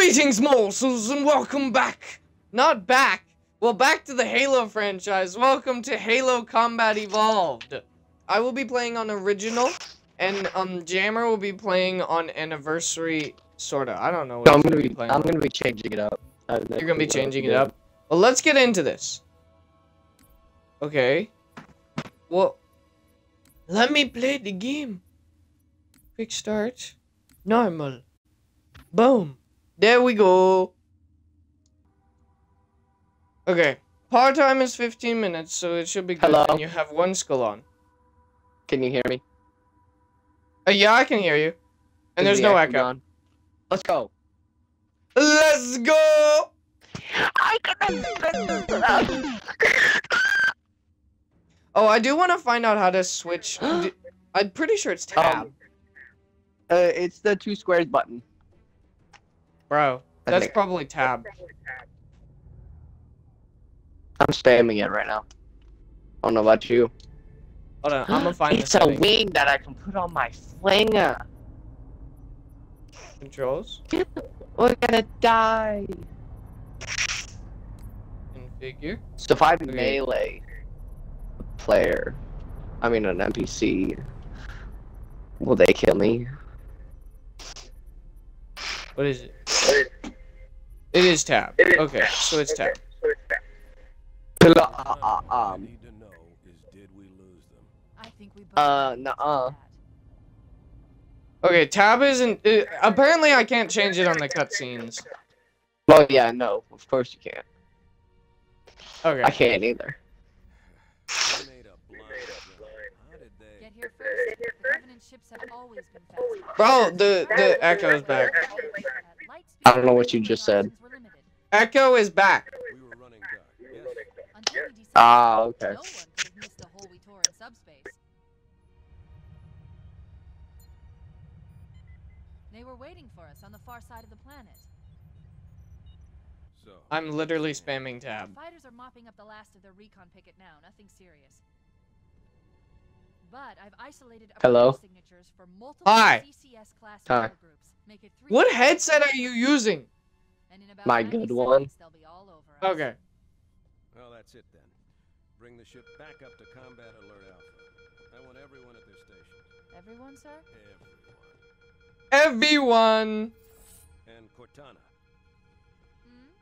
Greetings, morsels, and welcome back. Not back. Well, back to the Halo franchise. Welcome to Halo Combat Evolved. I will be playing on Original, and um, Jammer will be playing on Anniversary, sorta. I don't know. What I'm gonna be playing. I'm gonna be changing it up. Uh, You're gonna be changing it up. Well, let's get into this. Okay. Well, let me play the game. Quick start. Normal. Boom. There we go. Okay. Power time is 15 minutes, so it should be good. Hello? And you have one skull on. Can you hear me? Uh, yeah, I can hear you. And there's the no echo echo. Let's go. Let's go! I. Oh, I do want to find out how to switch. I'm pretty sure it's tab. Um, uh, it's the two squares button. Bro, that's probably tab. I'm spamming it right now. I don't know about you. Hold on, I'm gonna find It's a wing that I can put on my flinger. Controls, We're gonna die. configure. So if I'm Okay. melee player, I mean an NPC, will they kill me? What is it? It is tab. Okay, so it's tab. Uh, What I um, need to know is did we lose them? I think we both Uh, agree nuh-uh. Okay, tab isn't. Uh, apparently, I can't change it on the cutscenes. well, yeah, no, of course you can't. Okay. I can't either. They made a blind jump. How did that. Get here first. The Covenant ships have always been fast. Bro, the the echo's back. I don't know what you just said. Echo is back. We were running dark. Yes. Until Ah, okay. no one could have missed a hole we tore in subspace. They were waiting for us on the far side of the planet. So. I'm literally spamming tab. Fighters are mopping up the last of their recon picket now. Nothing serious. But I've isolated Hello? signatures for multiple Hi. CCS class Hi. groups. Make it three What headset are you using? And in about My good one. be all over. Okay. Well, that's it then. Bring the ship back up to combat alert alpha. I want everyone at their stations. Everyone, sir? Everyone. Everyone. And Cortana, Hmm?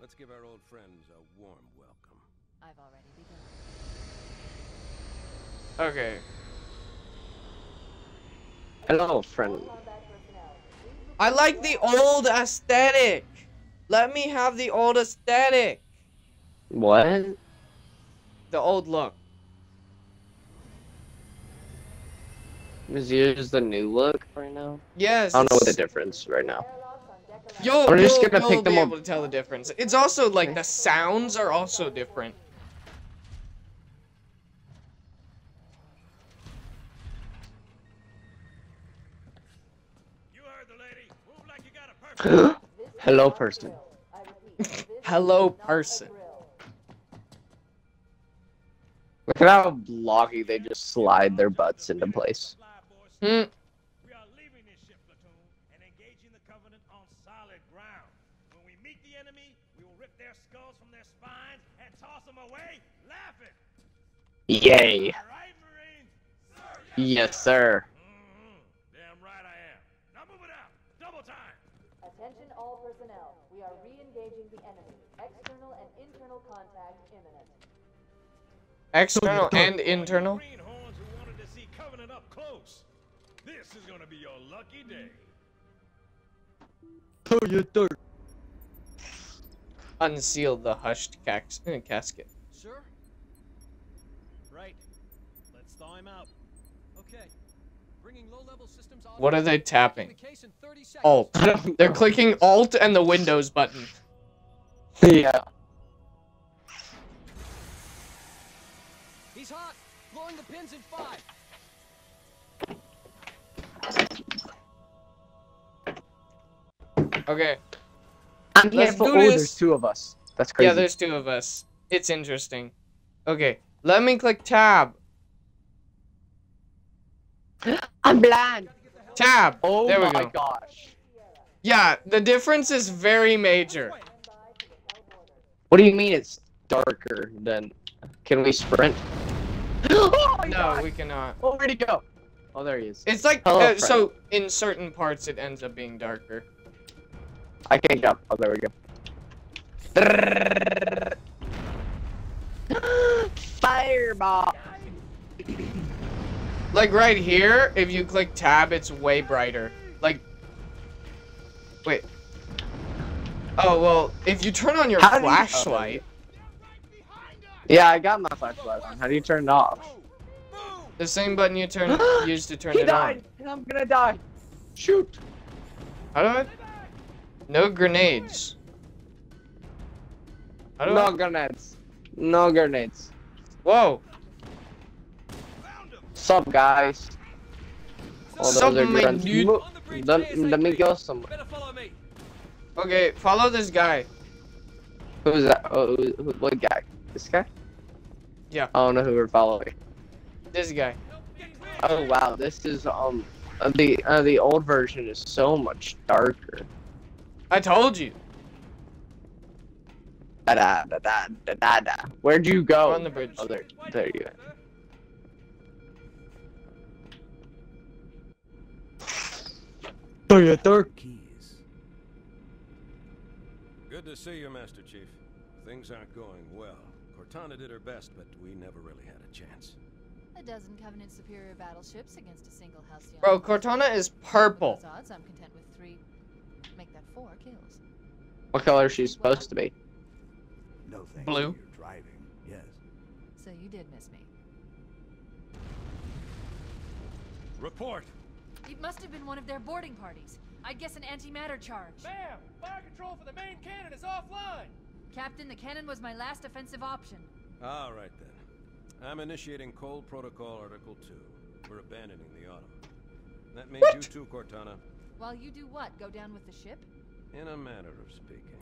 let's give our old friends a warm welcome. I've already begun. Okay. Hello, friend. I like the old aesthetic. Let me have the old aesthetic. What? The old look. Is yours the new look right now? Yes. I don't know what the difference right now. You'll, I'm just you'll- gonna pick you'll them be up. able to tell the difference. It's also like the sounds are also different. You heard the lady. Move like you got a perfect. Hello, person. Hello, person. Look at how blocky they just slide their butts into place. Hmm. We are leaving contact imminent. External and internal. Greenhorns who wanted to see Covenant up close. This is gonna be your lucky day. Unseal the hushed cax- uh, casket. Sir? Right. Let's thaw him out. Okay. Bringing low-level systems. What are they tapping? The case in 30 seconds. Alt. They're clicking Alt and the Windows button. Yeah. He's hot. Blowing the pins in five. Okay. I'm Let's here for. do Oh, this. there's two of us. That's crazy. Yeah, there's two of us. It's interesting. Okay. Let me click tab. I'm blind. Tab. Oh there we my go. gosh. Yeah, the difference is very major. What do you mean it's darker than? Can we sprint? Oh No, God! we cannot. Oh, where'd he go? Oh, there he is. It's like Hello, uh, so in certain parts it ends up being darker. I can't jump. Oh, there we go. Fireball. Like right here, if you click tab, it's way brighter. Like, wait. Oh well, if you turn on your How you- flashlight, Yeah, I got my flashlight on. How do you turn it off? the same button you turn use to turn he it died, on. and I'm gonna die. Shoot. How do I? No grenades. How do No I? grenades. No grenades. Whoa! Sup, guys? Oh, those Sup, are my grunts. dude. Mo- the Let, let me go somewhere. Better follow me. Okay, follow this guy. Who's that? Oh, who, who, what guy? This guy? Yeah. I don't know who we're following. This guy. Oh wow, this is um uh, the uh, the old version is so much darker. I told you. Da da da da da da da. Where'd you go? On the bridge. Oh, there, there you go. Toyota. Keyes. Good to see you, Master Chief. Things aren't going well. Cortana did her best, but we never really had a chance. A dozen Covenant superior battleships against a single Halcyon. Bro, Cortana is purple. Odds, I'm content with three. Make that four kills. What color is she supposed to be? No thanks Blue. to your driving. Yes. So you did miss me. Report! It must have been one of their boarding parties. I'd guess an antimatter charge. Bam! Fire control for the main cannon is offline. Captain, the cannon was my last offensive option. All right then. I'm initiating Cole Protocol Article 2. We're abandoning the Autumn. That means you too, Cortana. While you do what? Go down with the ship? In a manner of speaking.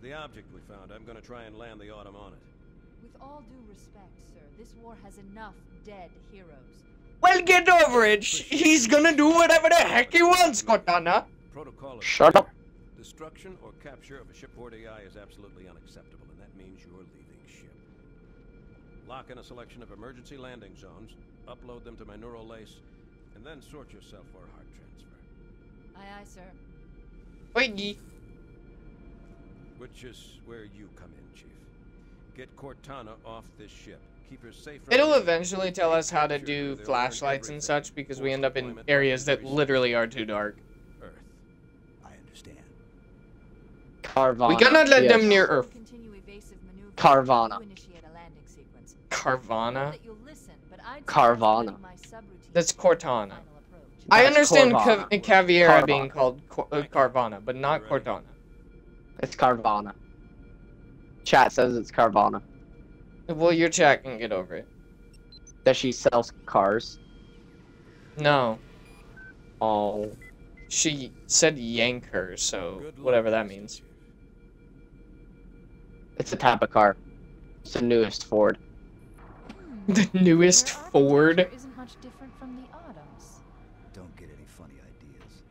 The object we found, I'm gonna try and land the Autumn on it. With all due respect, sir, this war has enough dead heroes. Well, get over it. He's gonna do whatever the heck he wants, Cortana. Protocol Shut up. Destruction or capture of a shipboard AI is absolutely unacceptable, and that means you're leaving ship. Lock in a selection of emergency landing zones, upload them to my neural lace, and then sort yourself for a heart transfer. Aye, aye, sir. Wait, ye- Which is where you come in, Chief. Get Cortana off this ship. Keep her safe from It'll eventually tell us how to do flashlights and such because we end up in areas that literally are too dark. Carvana. We cannot let them near Earth. Continue evasive maneuvers Carvana. to initiate a landing sequence. Carvana? That you'll listen, but I'd Carvana. suggest letting my subroutine That's Cortana. final approach. I understand Corvana. Cav- Caviera Carvana. being called Cor- uh, Carvana, but not You? Cortana. It's Carvana. Chat says it's Carvana. Well, your chat can get over it. That she sells cars. No, Oh. she said yank her, so whatever that means. Chief. It's a type of car. It's the newest Ford. Hmm. The newest Your Ford. architecture isn't much different from the Autumn's. Don't get any funny ideas.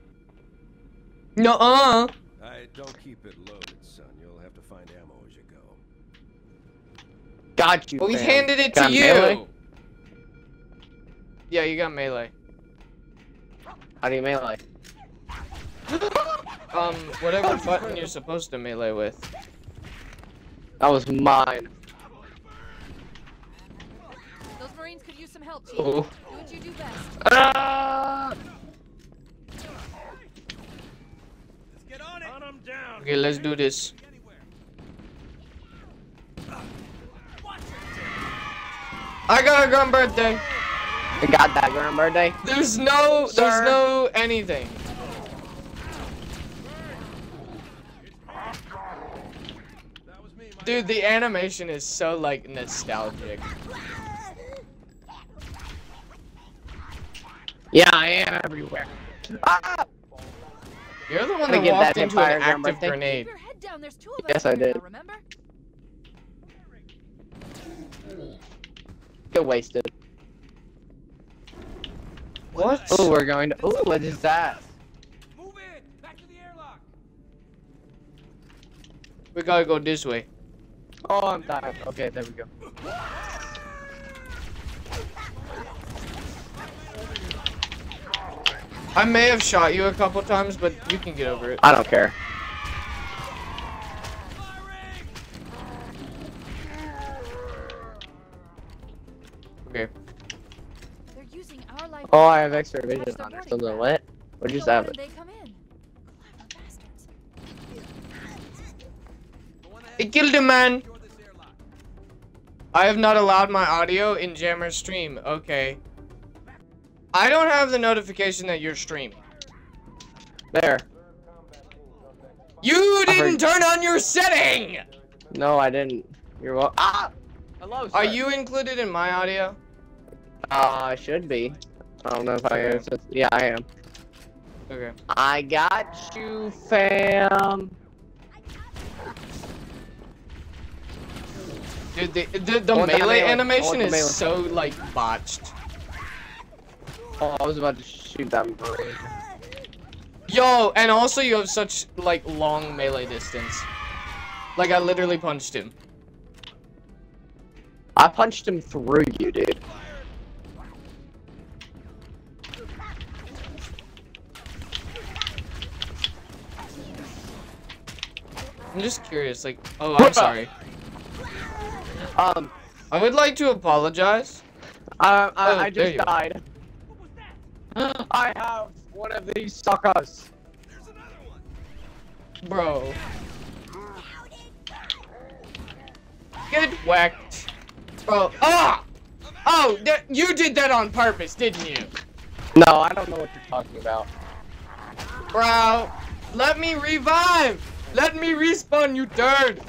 Nuh-uh. I don't keep it loaded, son. You'll have to find ammo as you go. Got you. Well, we handed it to you. melee? Yeah, you got melee. How do you melee? Um, whatever button you're supposed to melee with. That was mine. Those Marines could use some help, Chief. Oh. Do what you do best. Ah! Let's get on it. Hunt 'em down. Okay, let's do this. I got a gun birthday. I got that grand birthday. There's no, Sir. there's no anything. That was me, my Dude, the animation is so like nostalgic. Yeah, I am everywhere. Ah! You're the one that get walked that into an active birthday. grenade. Keep your head down. Two of Yes, I did. now, remember? Get wasted. What? Oh, we're going to. Oh, what is that? Move in. Back to the airlock. We gotta go this way. Oh, I'm dying. Okay, there we go. I may have shot you a couple times, but you can get over it. I don't care. Okay. They're using our life. Oh, I have extra Catch vision their on or boarding something. pass. What? What'd you So it? they come in? Clever killed him, man. I have not allowed my audio in Jammer's stream. Okay. I don't have the notification that you're streaming. There. You didn't turn on your setting! No, I didn't. You're wel- Ah! Hello, Are you included in my audio? Uh, I should be. I don't know if I am. Yeah, I am. Okay. I got you, fam. Dude, the, the, the melee melee. Animation is melee. so, like, botched. Oh, I was about to shoot that marine. Yo, and also you have such, like, long melee distance. Like, I literally punched him. I punched him through you, dude. I'm just curious, like, oh, I'm sorry. Um, I would like to apologize. I, I, Oh, I just died. I have one of these suckers. Bro. Get whacked. Bro. Ah! Oh, you did that on purpose, didn't you? No, I don't know what you're talking about. Bro. Let me revive. Let me respawn, you turd.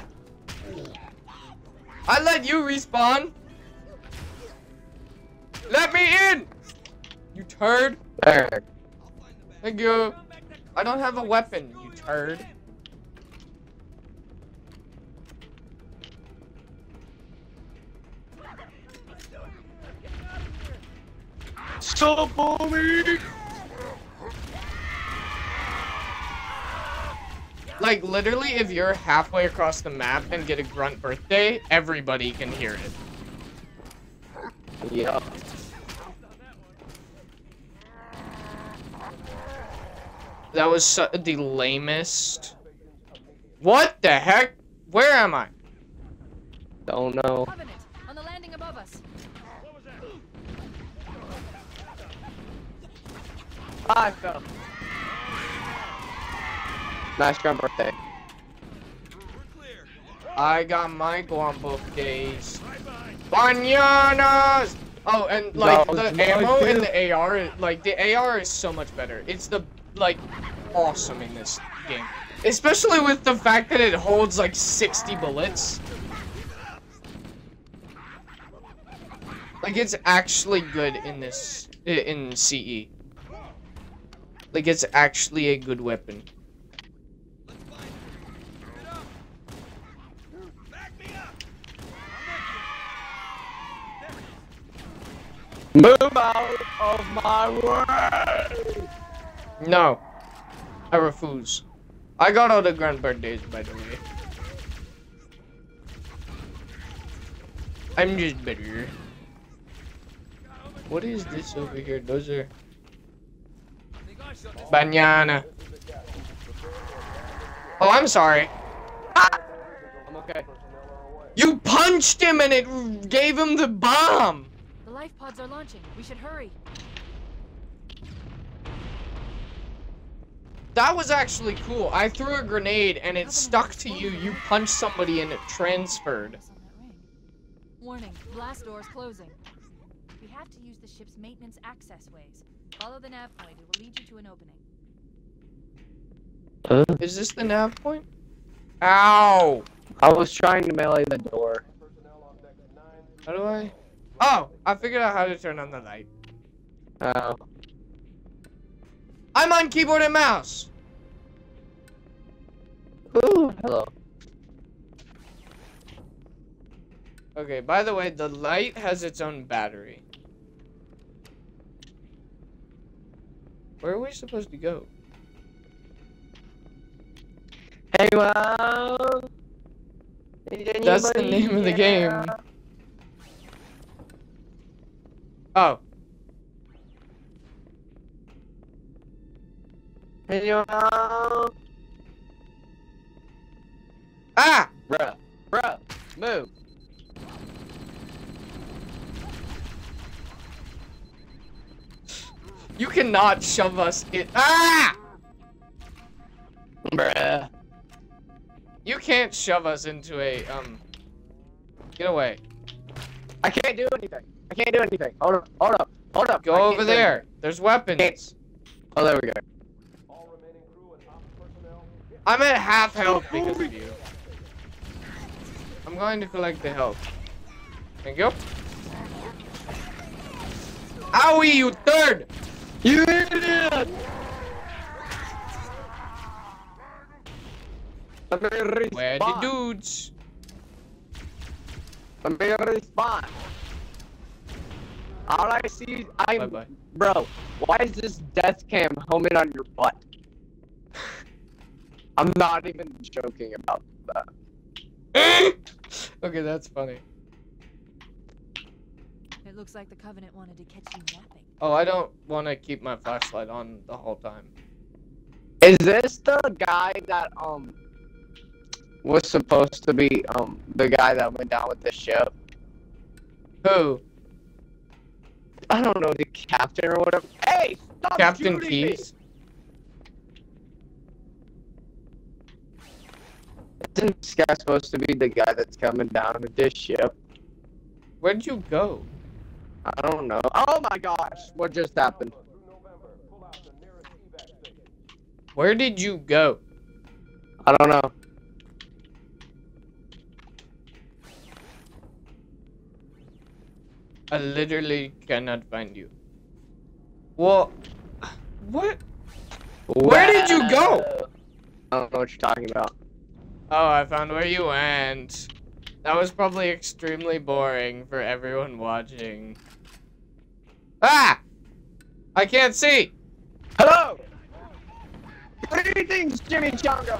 I let you respawn. Let me in. You turd. There. Thank you. I don't have a weapon, you turd. So booming. Like, literally, if you're halfway across the map and get a grunt birthday, everybody can hear it. Yup. That was su- the lamest. What the heck? Where am I? Don't know. Covenant, on the landing above us. I fell. Nice gun birthday. I got my Guambo days. Bananas! Oh, and like the ammo in the AR, like the AR is so much better. It's the like awesome in this game, especially with the fact that it holds like 60 bullets. Like it's actually good in this in CE. Like it's actually a good weapon. Move out of my way. No. I refuse. I got all the grand birthdays, by the way. I'm just better. What is this over here? Those are... Banana. Oh, I'm sorry. Ah! I'm okay. You punched him and it gave him the bomb! The life pods are launching. We should hurry. That was actually cool. I threw a grenade and it stuck to you. You punched somebody and it transferred. Us on that ring. Warning, blast doors closing. We have to use the ship's maintenance access ways. Follow the nav point. It will lead you to an opening. Is this the nav point? Ow! I was trying to melee the door. How do I? Oh, I figured out how to turn on the light. Oh. I'm on keyboard and mouse. Ooh, hello. Okay, by the way, the light has its own battery. Where are we supposed to go? Hey, well. That's the name of the game. Oh, Anyone? ah! Bruh, bruh, move. You cannot shove us in. Ah! Bruh. You can't shove us into a um. Get away. I can't do anything. I can't do anything. Hold up, hold up, hold up. Go I over there. anything. There's weapons. Oh, there we go. I'm at half health because of you. I'm going to collect the health. Thank you. Owie, you third! You idiot! Let me respawn. Where the dudes? Let me respawn. All I see, I, Bye bye. bro. Why is this death cam homing on your butt? I'm not even joking about that. okay, that's funny. It looks like the Covenant wanted to catch you napping. Oh, I don't want to keep my flashlight on the whole time. Is this the guy that um was supposed to be um the guy that went down with the ship? Who? I don't know, the captain or whatever. Hey, stop Captain shooting me! Keyes? Isn't this guy supposed to be the guy that's coming down with this ship? Where'd you go? I don't know. Oh my gosh, what just happened? Where did you go? I don't know. I literally cannot find you. Well, what? Where did you go? I don't know what you're talking about. Oh, I found where you went. That was probably extremely boring for everyone watching. Ah! I can't see! Hello! Greetings, Jimmy Chongo!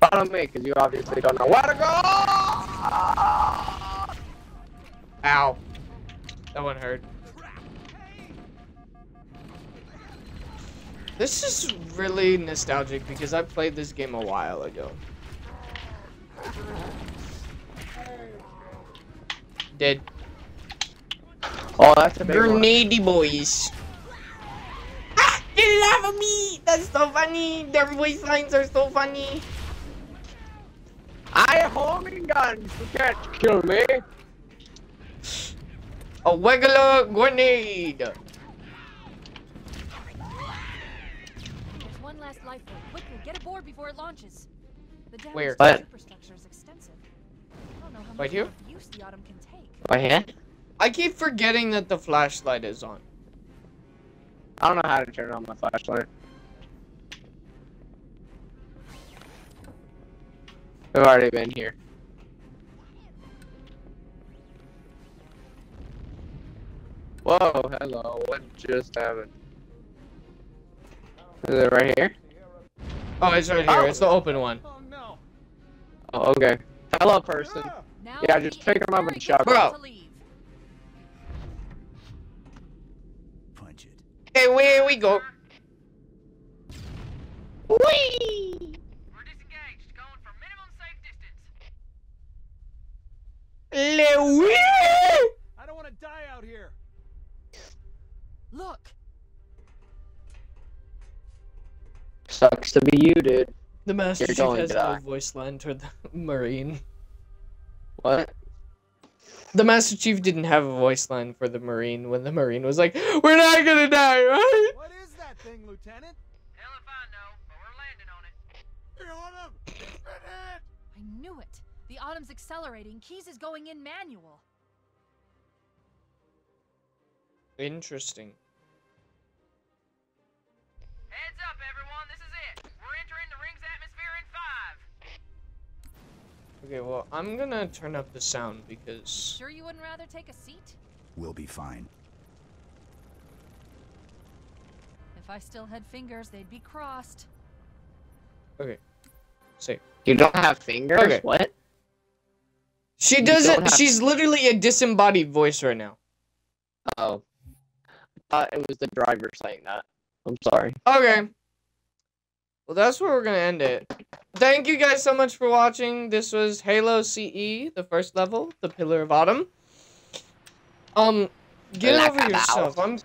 Follow me, because you obviously don't know where to go! Ow. That one hurt. This is really nostalgic because I played this game a while ago. Dead. Oh, that's a big one. Grenade boys. Ah, they laugh at me. That's so funny. Their voice lines are so funny. I have homing guns. You can't kill me. A regular grenade. There's one last life ray. Quickly, get aboard before it launches. The damage Where? to the What? superstructure is extensive. I don't know how Right much here? use the Autumn can take. My hand? I keep forgetting that the flashlight is on. I don't know how to turn on my flashlight. I've already been here. Whoa, hello, what just happened? Is it right here? Oh, it's right here. Oh. It's the open one. Oh no. Oh, okay. Hello, person. Now Yeah, just need pick 'em up and very shove 'em. good Bro. to leave. Punch it. Hey, where we go? Whee! We're disengaged, going for minimum safe distance. Le wee! I don't want to die out here. Look, Sucks to be you, dude. The Master You're Chief going has to no voice line toward the Marine. What? The Master Chief didn't have a voice line for the Marine when the Marine was like, We're not gonna die, right? What is that thing, Lieutenant? Hell if I know, but we're landing on it. You want him? Lieutenant! I knew it. The Autumn's accelerating. Keyes is going in manual. Interesting. Heads up, everyone, this is it. We're entering the ring's atmosphere in five. Okay, well, I'm gonna turn up the sound because. Sure you wouldn't rather take a seat? We'll be fine. If I still had fingers, they'd be crossed. Okay. Say. You don't have fingers? Okay. What? She doesn't. She's literally a disembodied voice right now. Oh. I thought it was the driver saying that. I'm sorry. Okay. Well, that's where we're gonna end it. Thank you guys so much for watching. This was Halo CE, the first level, the Pillar of Autumn. Um, get Black over yourself. I'm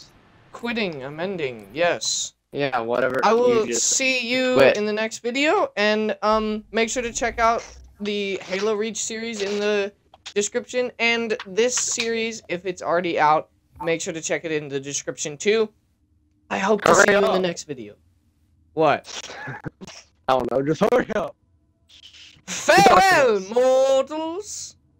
quitting. I'm ending. Yes. Yeah, whatever. I will just- see you quit. in the next video, and um, make sure to check out the Halo Reach series in the description, and this series, if it's already out, make sure to check it in the description too. I hope to Hurry see you in the next video. What? I don't know. Just hurry up. Farewell, mortals!